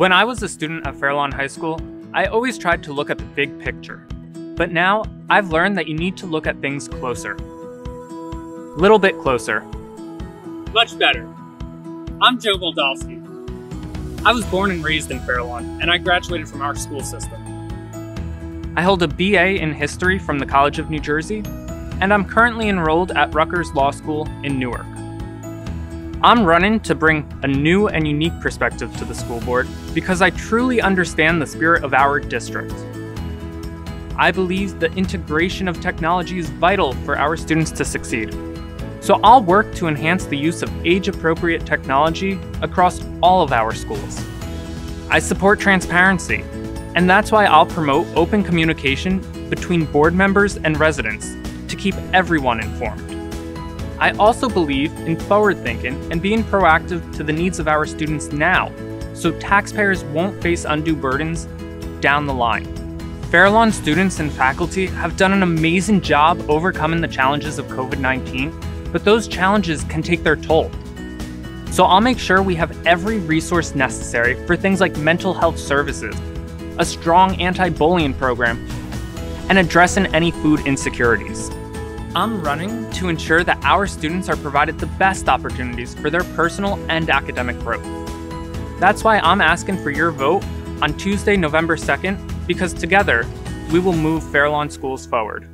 When I was a student at Fair Lawn High School, I always tried to look at the big picture. But now, I've learned that you need to look at things closer. Little bit closer. Much better. I'm Joe Baldofsky. I was born and raised in Fair Lawn, and I graduated from our school system. I hold a BA in history from the College of New Jersey, and I'm currently enrolled at Rutgers Law School in Newark. I'm running to bring a new and unique perspective to the school board because I truly understand the spirit of our district. I believe the integration of technology is vital for our students to succeed. So I'll work to enhance the use of age appropriate technology across all of our schools. I support transparency, and that's why I'll promote open communication between board members and residents to keep everyone informed. I also believe in forward thinking and being proactive to the needs of our students now, so taxpayers won't face undue burdens down the line. Fair Lawn students and faculty have done an amazing job overcoming the challenges of COVID 19, but those challenges can take their toll. So I'll make sure we have every resource necessary for things like mental health services, a strong anti bullying program, and addressing any food insecurities. I'm running to ensure that our students are provided the best opportunities for their personal and academic growth. That's why I'm asking for your vote on Tuesday, November 2nd, because together we will move Fair Lawn schools forward.